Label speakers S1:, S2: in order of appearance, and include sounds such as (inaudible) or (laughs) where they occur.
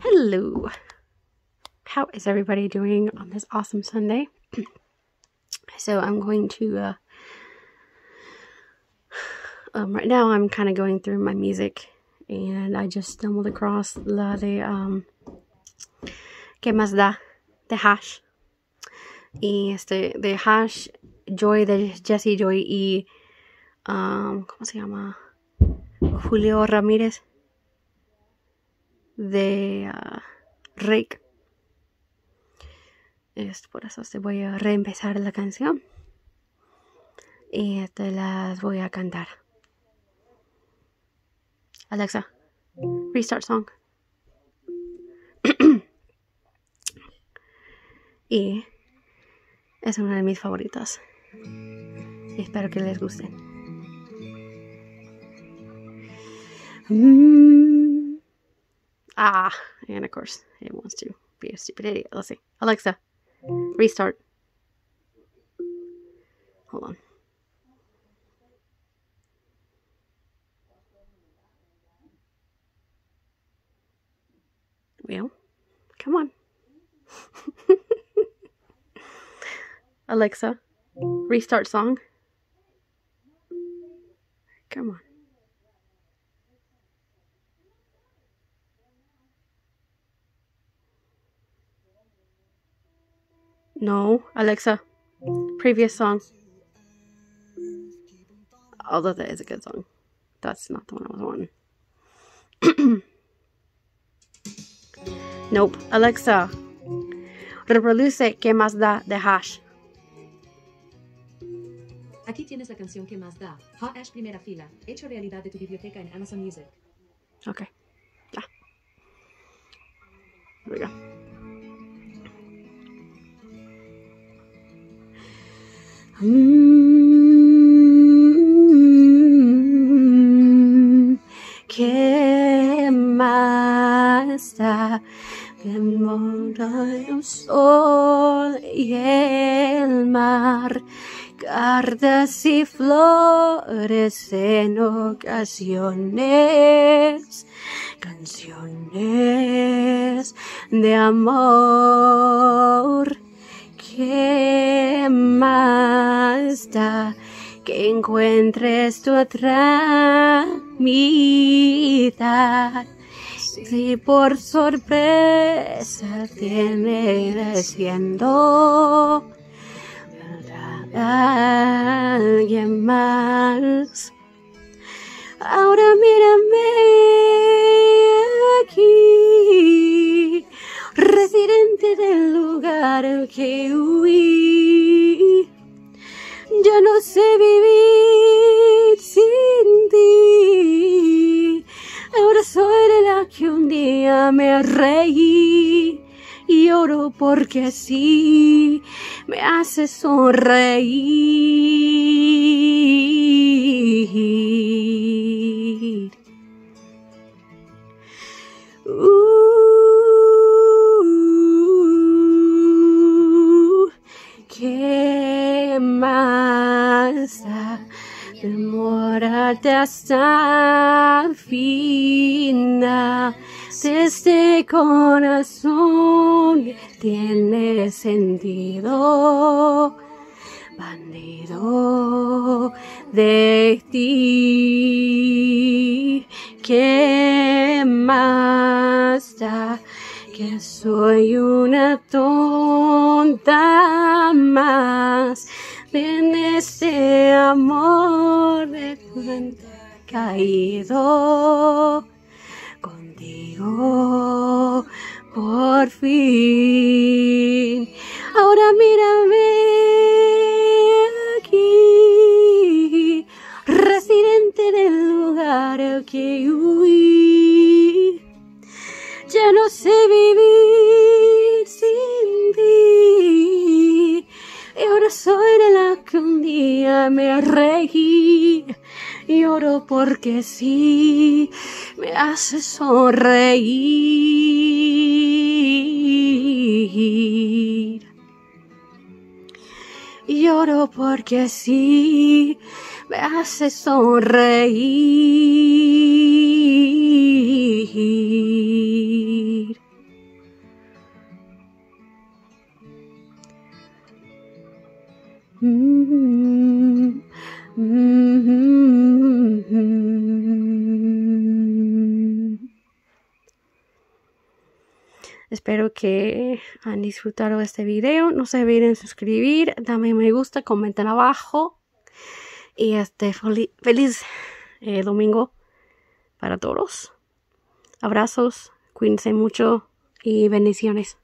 S1: Hello. How is everybody doing on this awesome Sunday? (clears throat) so I'm going to uh (sighs) um right now I'm kind of going through my music and I just stumbled across la de um ¿Qué más da? The Hash. Y este de Hash Joy de Jesse Joy y um, ¿cómo se llama? Julio Ramírez de uh, Rake. Es por eso te voy a reempezar la canción y te las voy a cantar. Alexa, restart song. (clears throat) y es una de mis favoritas. Espero que les guste. Mm. Ah, and of course, it wants to be a stupid idiot. Let's see. Alexa, restart. Hold on. Well, come on. (laughs) Alexa, restart song. Come on. No, Alexa, previous song. Although that is a good song. That's not the one I was wanting. (clears throat) nope. Alexa, reproduce ¿Qué más da de Hash?
S2: Aquí tienes la canción que más da. Hot Ash primera fila. Hecho realidad de tu biblioteca en Amazon Music.
S1: Okay. Yeah. Here we go. Mm, ¿Qué más da el sol y el mar? Cartas y flores en ocasiones, canciones de amor. ¿Qué más que encuentres tu otra mitad? Si por sorpresa tiene siendo alguien más. Ahora mírame aquí, residente del lugar que huí. No sé vivir sin ti. Ahora soy la que un día me reí y oro porque así me hace sonreír. Demórate hasta el final de este corazón tiene sentido, bandido de ti. ¿Qué más da? Que soy una tonta más en este amor de cuenta caído contigo por fin. Ahora mírame aquí, residente del lugar al que huí. Ya no sé vivir día me reí, lloro porque sí, me hace sonreír. Lloro porque sí, me hace sonreír. Mm. Espero que han disfrutado este video. No se olviden suscribir, dame me gusta, comenten abajo. Y este feliz eh, domingo para todos. Abrazos, cuídense mucho y bendiciones.